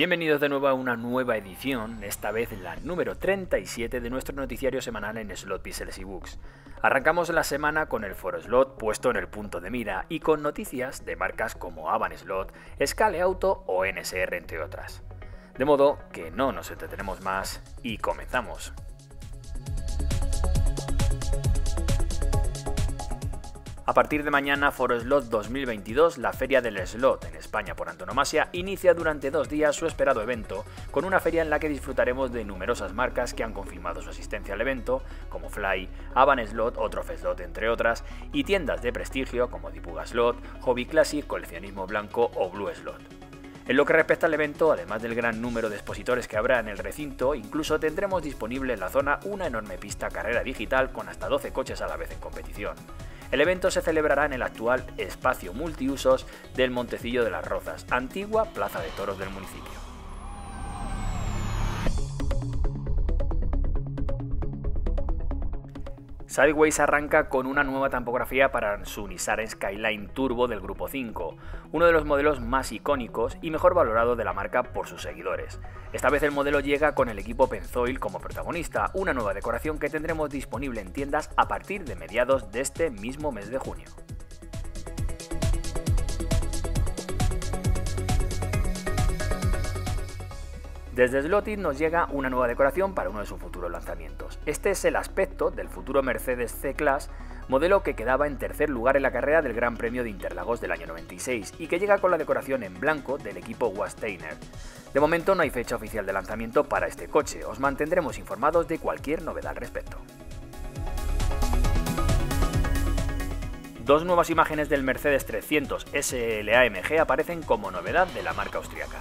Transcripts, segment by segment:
Bienvenidos de nuevo a una nueva edición, esta vez la número 37 de nuestro noticiario semanal en Slot Pixels y Books. Arrancamos la semana con el Foro Slot puesto en el punto de mira y con noticias de marcas como Avan Slot, Scale Auto o NSR entre otras. De modo que no nos entretenemos más y comenzamos. A partir de mañana, Foro Slot 2022, la Feria del Slot en España por antonomasia, inicia durante dos días su esperado evento, con una feria en la que disfrutaremos de numerosas marcas que han confirmado su asistencia al evento, como Fly, Avan Slot o Slot, entre otras, y tiendas de prestigio como Dipuga Slot, Hobby Classic, Coleccionismo Blanco o Blue Slot. En lo que respecta al evento, además del gran número de expositores que habrá en el recinto, incluso tendremos disponible en la zona una enorme pista carrera digital con hasta 12 coches a la vez en competición. El evento se celebrará en el actual espacio multiusos del Montecillo de las Rozas, antigua plaza de toros del municipio. Sideways arranca con una nueva tampografía para su Nissan Skyline Turbo del Grupo 5, uno de los modelos más icónicos y mejor valorado de la marca por sus seguidores. Esta vez el modelo llega con el equipo Penzoil como protagonista, una nueva decoración que tendremos disponible en tiendas a partir de mediados de este mismo mes de junio. Desde Slotted nos llega una nueva decoración para uno de sus futuros lanzamientos. Este es el aspecto del futuro Mercedes C-Class, modelo que quedaba en tercer lugar en la carrera del Gran Premio de Interlagos del año 96 y que llega con la decoración en blanco del equipo Wasteiner. De momento no hay fecha oficial de lanzamiento para este coche, os mantendremos informados de cualquier novedad al respecto. Dos nuevas imágenes del Mercedes 300 SLAMG aparecen como novedad de la marca austriaca.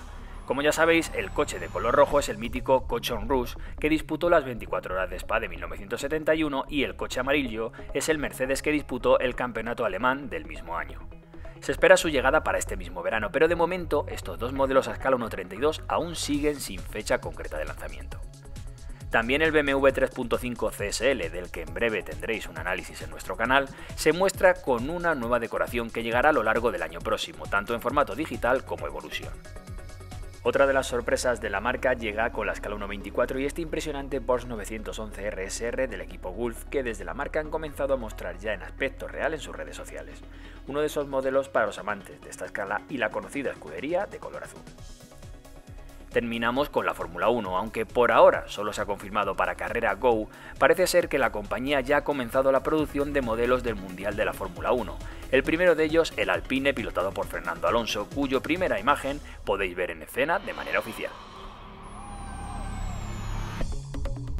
Como ya sabéis, el coche de color rojo es el mítico Cochon Rouge que disputó las 24 horas de Spa de 1971 y el coche amarillo es el Mercedes que disputó el campeonato alemán del mismo año. Se espera su llegada para este mismo verano, pero de momento estos dos modelos a escala 1.32 aún siguen sin fecha concreta de lanzamiento. También el BMW 3.5 CSL, del que en breve tendréis un análisis en nuestro canal, se muestra con una nueva decoración que llegará a lo largo del año próximo, tanto en formato digital como evolución. Otra de las sorpresas de la marca llega con la escala 1.24 y este impresionante Porsche 911 RSR del equipo Gulf que desde la marca han comenzado a mostrar ya en aspecto real en sus redes sociales. Uno de esos modelos para los amantes de esta escala y la conocida escudería de color azul terminamos con la Fórmula 1, aunque por ahora solo se ha confirmado para carrera Go, parece ser que la compañía ya ha comenzado la producción de modelos del Mundial de la Fórmula 1. El primero de ellos, el Alpine, pilotado por Fernando Alonso, cuyo primera imagen podéis ver en escena de manera oficial.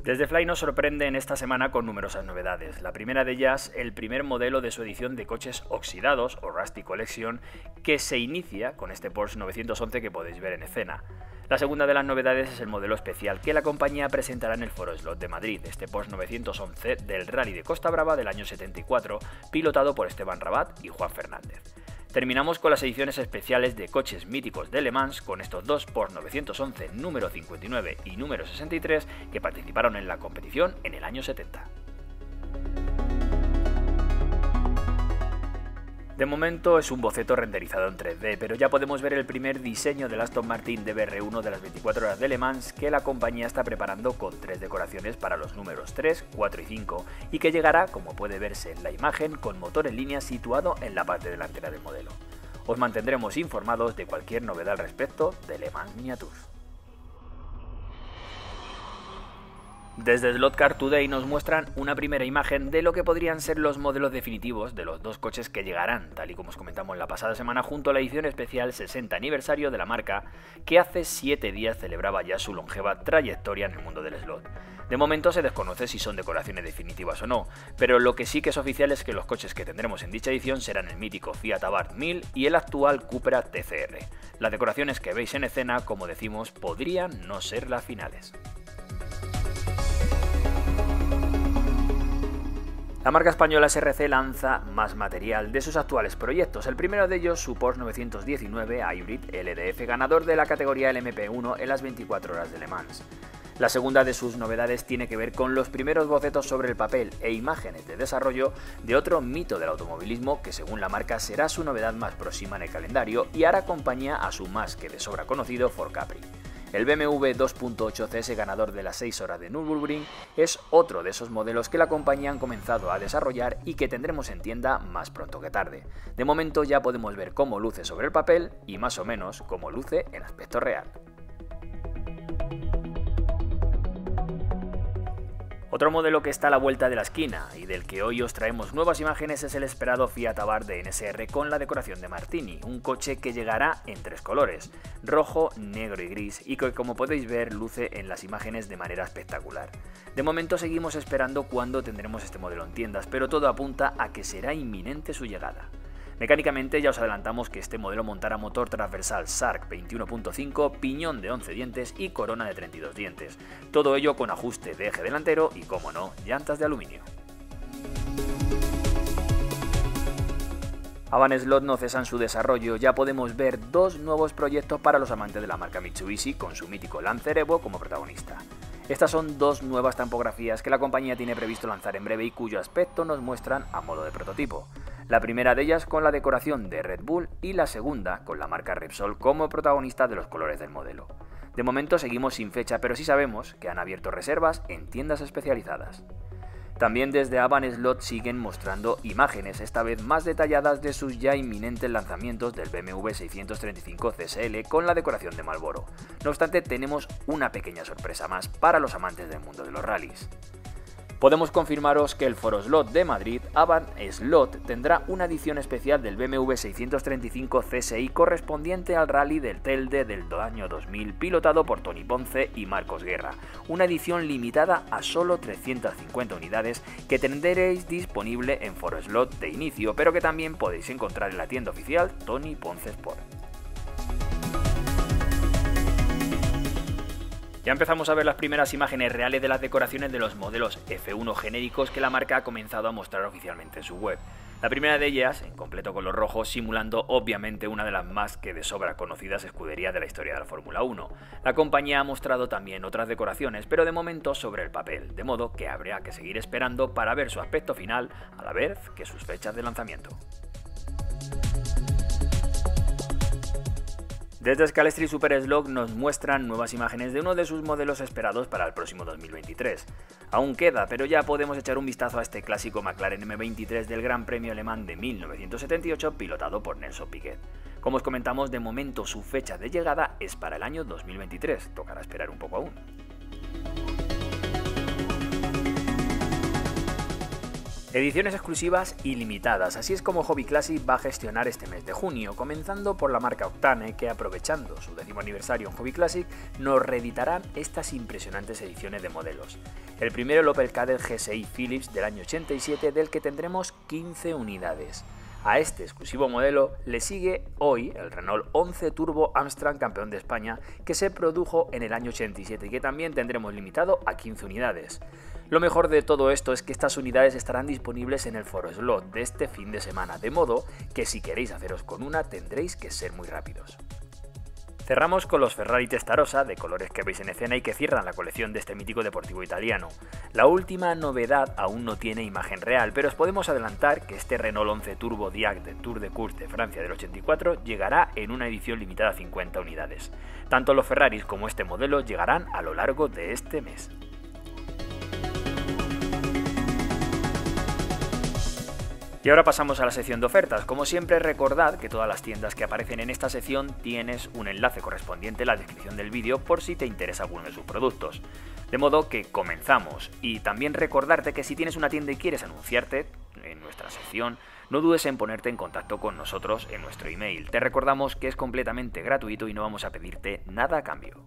Desde Fly nos sorprende en esta semana con numerosas novedades. La primera de ellas, el primer modelo de su edición de coches oxidados o Rusty Collection, que se inicia con este Porsche 911 que podéis ver en escena. La segunda de las novedades es el modelo especial que la compañía presentará en el Foro Slot de Madrid, este Porsche 911 del Rally de Costa Brava del año 74, pilotado por Esteban Rabat y Juan Fernández. Terminamos con las ediciones especiales de coches míticos de Le Mans con estos dos Porsche 911 número 59 y número 63 que participaron en la competición en el año 70. De momento es un boceto renderizado en 3D, pero ya podemos ver el primer diseño del Aston Martin DBR1 de las 24 horas de Le Mans que la compañía está preparando con tres decoraciones para los números 3, 4 y 5 y que llegará, como puede verse en la imagen, con motor en línea situado en la parte delantera del modelo. Os mantendremos informados de cualquier novedad al respecto de Le Mans Miniatures. Desde Slot Car Today nos muestran una primera imagen de lo que podrían ser los modelos definitivos de los dos coches que llegarán, tal y como os comentamos la pasada semana, junto a la edición especial 60 aniversario de la marca, que hace 7 días celebraba ya su longeva trayectoria en el mundo del slot. De momento se desconoce si son decoraciones definitivas o no, pero lo que sí que es oficial es que los coches que tendremos en dicha edición serán el mítico Fiat Abarth 1000 y el actual Cupra TCR. Las decoraciones que veis en escena, como decimos, podrían no ser las finales. La marca española SRC lanza más material de sus actuales proyectos. El primero de ellos, su Porsche 919 Hybrid LDF, ganador de la categoría LMP1 en las 24 horas de Le Mans. La segunda de sus novedades tiene que ver con los primeros bocetos sobre el papel e imágenes de desarrollo de otro mito del automovilismo que según la marca será su novedad más próxima en el calendario y hará compañía a su más que de sobra conocido Ford Capri. El BMW 2.8 CS ganador de las 6 horas de Nürburgring es otro de esos modelos que la compañía han comenzado a desarrollar y que tendremos en tienda más pronto que tarde. De momento ya podemos ver cómo luce sobre el papel y más o menos cómo luce en aspecto real. Otro modelo que está a la vuelta de la esquina y del que hoy os traemos nuevas imágenes es el esperado Fiat Abarth NSR con la decoración de Martini, un coche que llegará en tres colores, rojo, negro y gris, y que como podéis ver luce en las imágenes de manera espectacular. De momento seguimos esperando cuándo tendremos este modelo en tiendas, pero todo apunta a que será inminente su llegada. Mecánicamente ya os adelantamos que este modelo montará motor transversal SARC 21.5, piñón de 11 dientes y corona de 32 dientes. Todo ello con ajuste de eje delantero y, como no, llantas de aluminio. Avan Slot no cesan su desarrollo, ya podemos ver dos nuevos proyectos para los amantes de la marca Mitsubishi con su mítico Lancer Evo como protagonista. Estas son dos nuevas tampografías que la compañía tiene previsto lanzar en breve y cuyo aspecto nos muestran a modo de prototipo. La primera de ellas con la decoración de Red Bull y la segunda con la marca Repsol como protagonista de los colores del modelo. De momento seguimos sin fecha, pero sí sabemos que han abierto reservas en tiendas especializadas. También desde Avan Slot siguen mostrando imágenes, esta vez más detalladas de sus ya inminentes lanzamientos del BMW 635 CSL con la decoración de Marlboro. No obstante, tenemos una pequeña sorpresa más para los amantes del mundo de los rallies podemos confirmaros que el Foro Slot de Madrid, Avant Slot, tendrá una edición especial del BMW 635 CSI correspondiente al rally del Telde del año 2000, pilotado por Tony Ponce y Marcos Guerra. Una edición limitada a solo 350 unidades que tendréis disponible en Foro Slot de inicio, pero que también podéis encontrar en la tienda oficial Tony Ponce Sport. Ya empezamos a ver las primeras imágenes reales de las decoraciones de los modelos F1 genéricos que la marca ha comenzado a mostrar oficialmente en su web. La primera de ellas, en completo color rojo, simulando obviamente una de las más que de sobra conocidas escuderías de la historia de la Fórmula 1. La compañía ha mostrado también otras decoraciones, pero de momento sobre el papel, de modo que habría que seguir esperando para ver su aspecto final a la vez que sus fechas de lanzamiento. Desde Scalestri Super Slog nos muestran nuevas imágenes de uno de sus modelos esperados para el próximo 2023. Aún queda, pero ya podemos echar un vistazo a este clásico McLaren M23 del Gran Premio Alemán de 1978 pilotado por Nelson Piquet. Como os comentamos, de momento su fecha de llegada es para el año 2023, tocará esperar un poco aún. Ediciones exclusivas ilimitadas, así es como Hobby Classic va a gestionar este mes de junio, comenzando por la marca Octane, que aprovechando su décimo aniversario en Hobby Classic, nos reeditarán estas impresionantes ediciones de modelos. El primero el Opel Kadett GSI Philips del año 87, del que tendremos 15 unidades. A este exclusivo modelo le sigue hoy el Renault 11 Turbo Amstrad campeón de España, que se produjo en el año 87 y que también tendremos limitado a 15 unidades. Lo mejor de todo esto es que estas unidades estarán disponibles en el foro slot de este fin de semana, de modo que si queréis haceros con una tendréis que ser muy rápidos. Cerramos con los Ferrari Testarossa, de colores que veis en escena y que cierran la colección de este mítico deportivo italiano. La última novedad aún no tiene imagen real, pero os podemos adelantar que este Renault 11 Turbo Diag de Tour de Course de Francia del 84 llegará en una edición limitada a 50 unidades. Tanto los Ferraris como este modelo llegarán a lo largo de este mes. Y ahora pasamos a la sección de ofertas. Como siempre, recordad que todas las tiendas que aparecen en esta sección tienes un enlace correspondiente en la descripción del vídeo por si te interesa alguno de sus productos. De modo que comenzamos. Y también recordarte que si tienes una tienda y quieres anunciarte en nuestra sección, no dudes en ponerte en contacto con nosotros en nuestro email. Te recordamos que es completamente gratuito y no vamos a pedirte nada a cambio.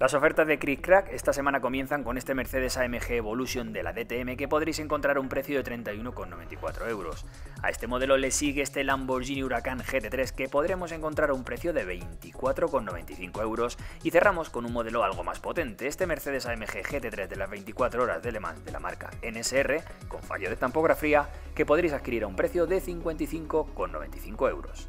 Las ofertas de Crick Crack esta semana comienzan con este Mercedes AMG Evolution de la DTM que podréis encontrar a un precio de 31,94 euros. A este modelo le sigue este Lamborghini Huracan GT3 que podremos encontrar a un precio de 24,95 euros y cerramos con un modelo algo más potente, este Mercedes AMG GT3 de las 24 horas de Le Mans de la marca NSR con fallo de tampografía que podréis adquirir a un precio de 55,95 euros.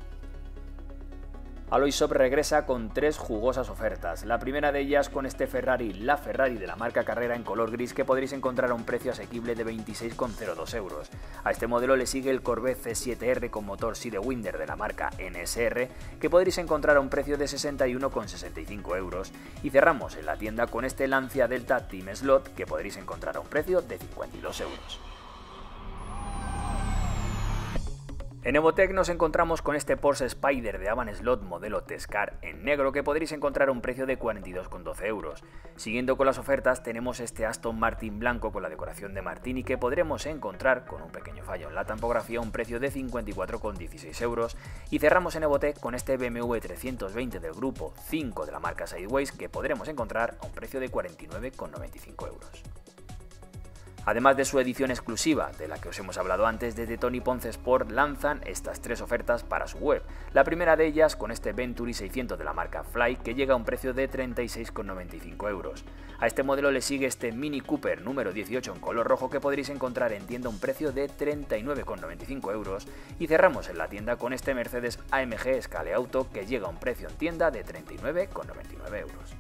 Aloisop regresa con tres jugosas ofertas. La primera de ellas con este Ferrari, la Ferrari de la marca Carrera en color gris que podréis encontrar a un precio asequible de 26,02 euros. A este modelo le sigue el Corvette C7R con motor Sidewinder de la marca NSR que podréis encontrar a un precio de 61,65 euros. Y cerramos en la tienda con este Lancia Delta Team Slot que podréis encontrar a un precio de 52 euros. En Evotec nos encontramos con este Porsche Spider de Avan Slot modelo Tescar en negro que podréis encontrar a un precio de 42,12 euros. Siguiendo con las ofertas tenemos este Aston Martin blanco con la decoración de Martini que podremos encontrar con un pequeño fallo en la tampografía a un precio de 54,16 euros y cerramos en Evotec con este BMW 320 del grupo 5 de la marca Sideways que podremos encontrar a un precio de 49,95 euros. Además de su edición exclusiva, de la que os hemos hablado antes, desde Tony Ponce Sport lanzan estas tres ofertas para su web. La primera de ellas con este Venturi 600 de la marca Fly, que llega a un precio de 36,95 euros. A este modelo le sigue este Mini Cooper número 18 en color rojo que podréis encontrar en tienda a un precio de 39,95 euros. Y cerramos en la tienda con este Mercedes AMG Scale Auto que llega a un precio en tienda de 39,99 euros.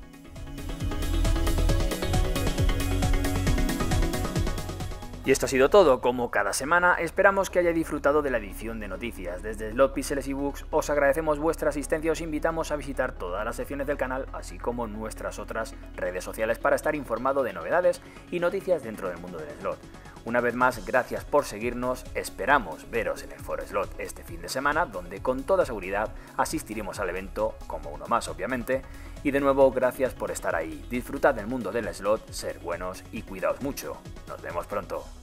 Y esto ha sido todo, como cada semana esperamos que haya disfrutado de la edición de noticias. Desde Slot Pixels y Books os agradecemos vuestra asistencia y os invitamos a visitar todas las secciones del canal, así como nuestras otras redes sociales para estar informado de novedades y noticias dentro del mundo del slot. Una vez más, gracias por seguirnos, esperamos veros en el Foro Slot este fin de semana, donde con toda seguridad asistiremos al evento, como uno más obviamente, y de nuevo gracias por estar ahí, disfrutad del mundo del slot, ser buenos y cuidaos mucho. Nos vemos pronto.